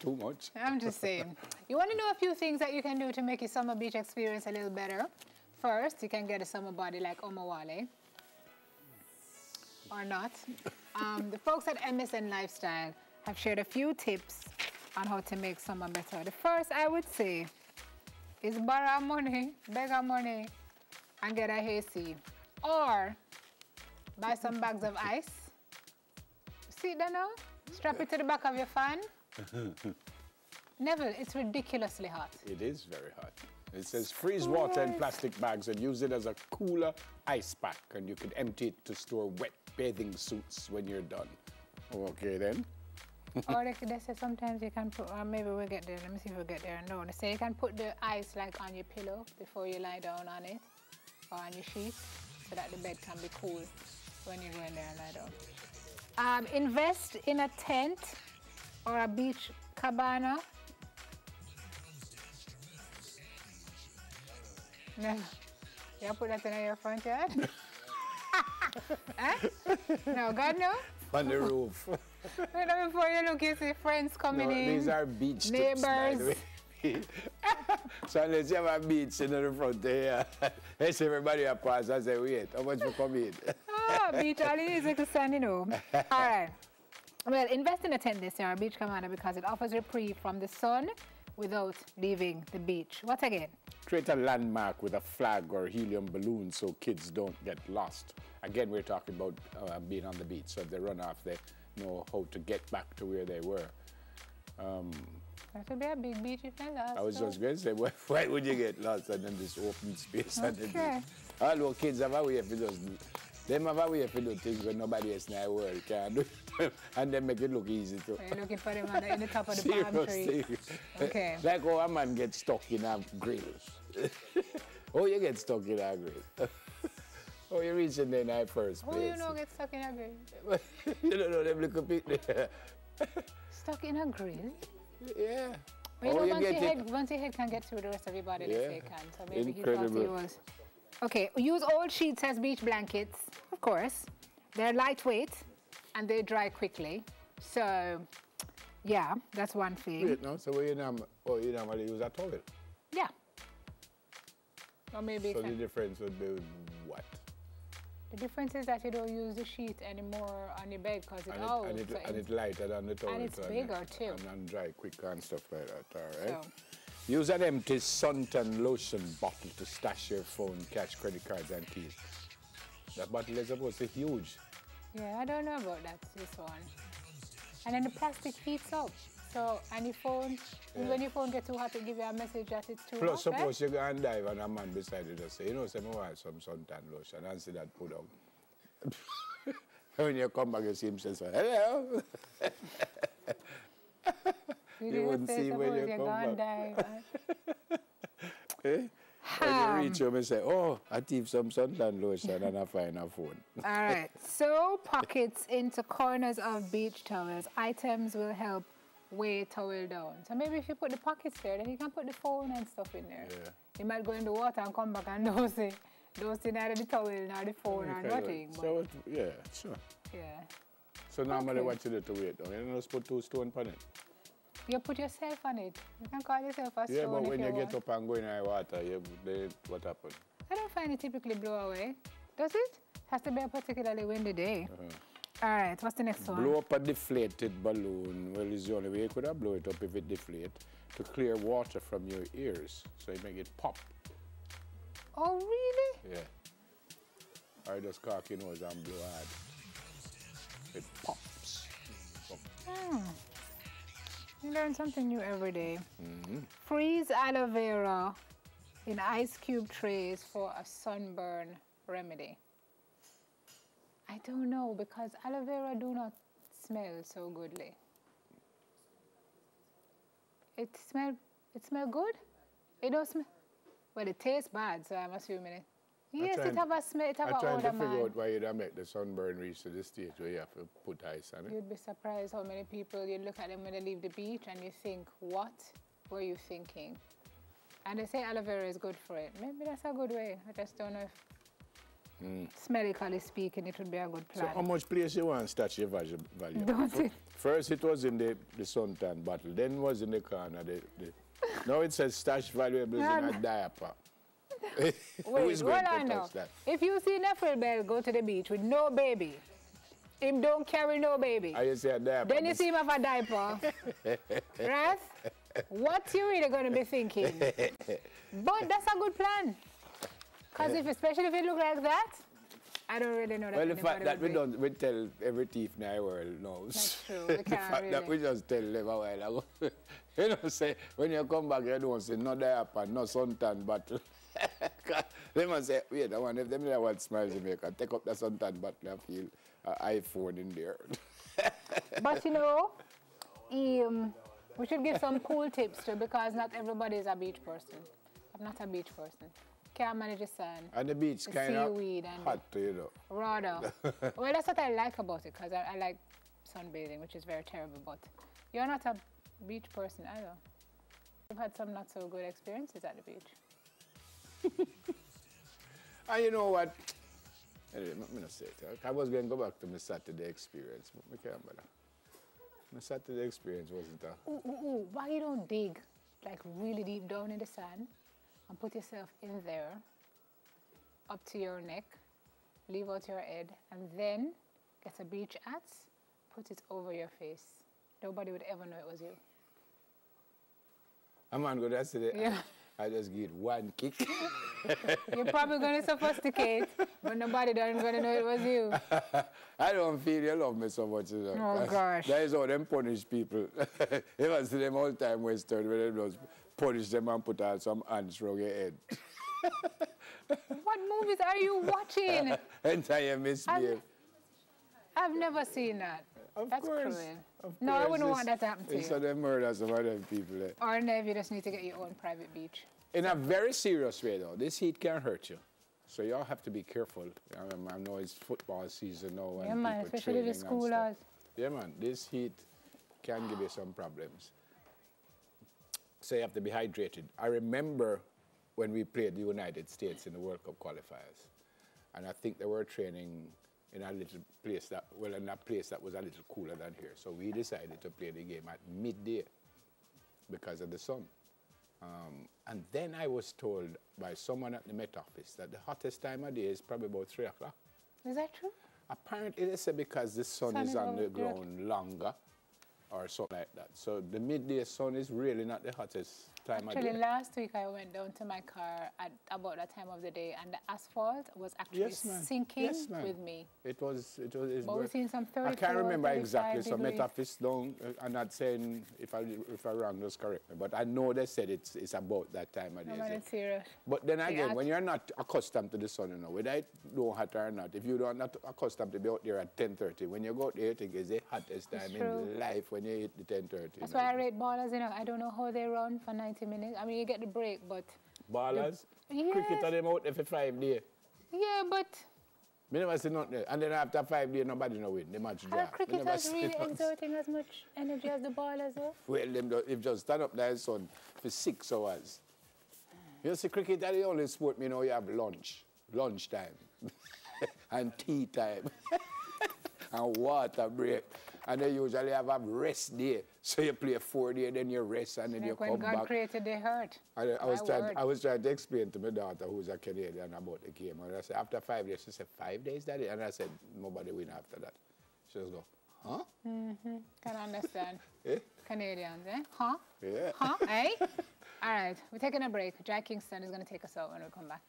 too much. I'm just saying. you want to know a few things that you can do to make your summer beach experience a little better? First, you can get a summer body like Omawale. Or not. Um, the folks at MSN Lifestyle have shared a few tips on how to make summer better. The first, I would say, is borrow money, beg money, and get a AC. Or buy some bags of ice. See that now? Strap it to the back of your fan. Neville, it's ridiculously hot. It is very hot. It says freeze water in plastic bags and use it as a cooler ice pack and you can empty it to store wet bathing suits when you're done. Okay then. or they, they say sometimes you can put, or maybe we'll get there, let me see if we'll get there. No, they say you can put the ice like on your pillow before you lie down on it or on your sheet so that the bed can be cool when you go in there and lie down. Um, invest in a tent or a beach cabana No. You put that in your front yard? eh? No, God no? On the roof. before you look, you see friends coming no, in. These are beach Neighbors. so unless you have a beach in the front there, let's everybody pass and say, wait, how much for come in? oh, beach all it is to stand, you know. All right. Well, invest in a tent this year, Beach Cabana, because it offers reprieve from the sun without leaving the beach. What again? Create a landmark with a flag or helium balloon so kids don't get lost. Again, we're talking about uh, being on the beach, so if they run off, they know how to get back to where they were. Um, that would be a big beach if they lost. I was just going to say, why, why, would you get lost and then this open space? Okay. All kids have a way of just them have a way to do things when nobody else in the world can do and then make it look easy too. You're looking for them in the top of the palm tree. Okay. Like how a man gets stuck in a grill. oh, you get stuck in a grill. oh, you reach in there first place. Oh, you know get stuck in a grill? you don't know them little people. stuck in a grill? Yeah. Well, you oh, know, once, your head, once your head can get through the rest of your body, yeah. they can. So maybe Incredible. he thought he was. Okay, use old sheets as beach blankets, of course. They're lightweight and they dry quickly. So, yeah, that's one thing. Wait, no, so you normally, oh, you normally use a towel? Yeah. Or maybe So the difference would be what? The difference is that you don't use the sheet anymore on your bed because it's old. And, it, so and it's lighter than the towel. And it's bigger too. And, and dry quicker and stuff like that, all right? So, Use an empty suntan lotion bottle to stash your phone, cash, credit cards, and keys. That bottle is supposed to be huge. Yeah, I don't know about that, this one. And then the plastic heats up. So, and your phone, yeah. when your phone gets too hot, it gives you a message that it's too Plus, hot, suppose right? you go and dive and a man beside you just say, you know, say, I want some suntan lotion, and see that put on. when you come back, you see him say, hello. You, you wouldn't see when you come back. eh? When you reach home and say, oh, I thief some suntan lotion and I find a phone. All right. Sew pockets into corners of beach towels. Items will help weigh towel down. So maybe if you put the pockets there, then you can put the phone and stuff in there. Yeah. You might go in the water and come back and don't see, don't see neither the towel nor the phone or nothing. So, yeah, sure. Yeah. So normally okay. what you do to weight down? You just put two stone on it? You put yourself on it. You can call yourself a stone Yeah, but when you, you get up and go in the water, you, they, what happens? I don't find it typically blow away. Does it? Has to be a particularly windy day. Uh -huh. All right, what's the next one? Blow up a deflated balloon. Well, it's the only way you could have blow it up if it deflate to clear water from your ears. So you make it pop. Oh, really? Yeah. Or just cock your nose and blow hard. It pops. Pop. Hmm. You learn something new every day. Mm -hmm. Freeze aloe vera in ice cube trays for a sunburn remedy. I don't know because aloe vera do not smell so goodly. It smell it smell good? It don't smell well it tastes bad, so I'm assuming it Yes, it have a smell, it have I'm trying to figure man. out why you don't make the sunburn reach to the stage where you have to put ice on it. You'd be surprised how many people, you look at them when they leave the beach and you think, what were you thinking? And they say aloe vera is good for it. Maybe that's a good way. I just don't know if hmm. smellically speaking, it would be a good plan. So how much place you want statue value? value? Don't it? First it was in the, the suntan bottle, then was in the corner. The, the, now it says stash valuables in a diaper. Wait, Who is going to now. touch that? If you see Neville Bell go to the beach with no baby, him don't carry no baby. I say a diaper. Then you see him have a diaper. right? What you really going to be thinking? But that's a good plan. Because if, especially if it look like that, I don't really know that Well, the fact that we be. don't, we tell every thief in the world knows. That's true, we the can't fact that we just tell them a while ago. you know, say, when you come back, you don't say no diaper, no suntan bottle. They must say, wait, I want if them want smiles you make, take up the suntan bottle and feel an iPhone in there. But you know, um, we should give some cool tips too because not everybody is a beach person. I'm not a beach person. Can't manage the sun. and the beach The kind of seaweed and- hot, you know. Rather. well, that's what I like about it because I, I like sunbathing, which is very terrible. But you're not a beach person either. I've had some not so good experiences at the beach. And you know what? Anyway, I'm going to say it. I was going to go back to my Saturday experience, but I can't bother. My Saturday experience wasn't a... Ooh, ooh, ooh, why you don't dig like really deep down in the sand and put yourself in there up to your neck, leave out your head, and then get a beach hat, put it over your face. Nobody would ever know it was you. A man go there today. Yeah. I just give one kick. You're probably going to sophisticate, but nobody don't going to know it was you. I don't feel you love me so much. You know, Oh, gosh. That is how them punish people. it see them all time Western when they just punish them and put out some ants around your head. What movies are you watching? Entire misbehave. I've never seen that. Of That's course. cruel. Of No, I wouldn't it's- want that to happen to you. So they murder some of them people. there. Or maybe you just need to get your own private beach. In a very serious way, though, this heat can hurt you. So y'all have to be careful. Um, I know it's football season now. and Yeah, man, especially the training and stuff. schoolers. Yeah, man, this heat can give you some problems. So you have to be hydrated. I remember when we played the United States in the World Cup qualifiers, and I think they were training in a little place that, well, in a place that was a little cooler than here. So we decided to play the game at midday because of the sun. Um, and then I was told by someone at the Met Office that the hottest time of day is probably about 3 o'clock. Is that true? Apparently, they say because the sun, Sun is is on the over three o'clock. ground longer or something like that. So the midday sun is really not the hottest time Actually, of day. last week I went down to my car at about that time of the day, and the asphalt was actually Yes, ma'am. sinking Yes, ma'am. with me. It was, it was, it's But we've seen some I can't remember exactly, so Met degrees. Office don't, uh, I'm not saying if, I, if I'm wrong, just correct me. But I know they said it's, it's about that time of day. No, is man, it? serious. But then again, at- when you're not accustomed to the sun, you know, whether it no hot or not, if you don't not accustomed to be out there at 10:30, when you go out there, you think it's the hottest time true. in life when you hit the 10:30. That's why I rate ballers, you know. I don't know how they run for 90 minutes. I mean, you get the break, but Ballers, Yes. cricketer them out there for five days. yeah, but Me never see nothing there. And then after five days, nobody no win. The match are draw. Never cricketers really exerting as much energy as the ballers? Well, them if just stand up there, son, for six hours. You see, cricket are the only sport me know you have lunch, lunch time, and tea time, and water break. And they usually have a rest day. So you play four days, then you rest, and then you Like when come God back. created the earth. I, I, was trying, word. I was trying to explain to my daughter, who's a Canadian, about the game. And I said, after five days, she said, five days, daddy? And I said, nobody win after that. She just go, huh? Mm-hmm. Can understand. Eh? Canadians, eh? Huh? Yeah. Huh? eh? All right, we're taking a break. Jack Kingston is going to take us out when we come back.